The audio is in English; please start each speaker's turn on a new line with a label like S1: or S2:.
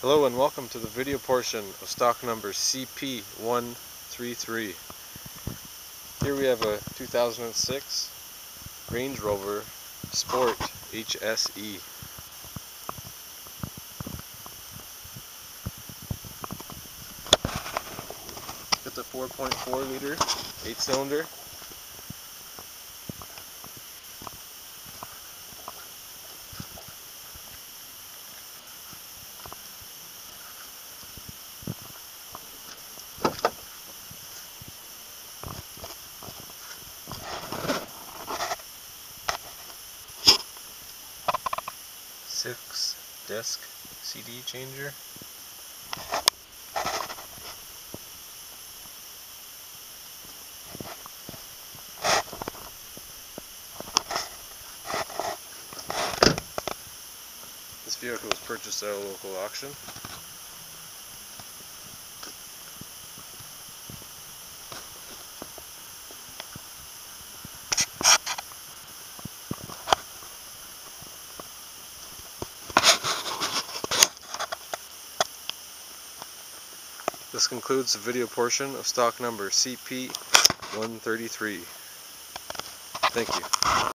S1: Hello and welcome to the video portion of stock number CP133. Here we have a 2006 Range Rover Sport HSE. It's a 4.4 liter 8 cylinder six disc CD changer. This vehicle was purchased at a local auction. This concludes the video portion of stock number CP133. Thank you.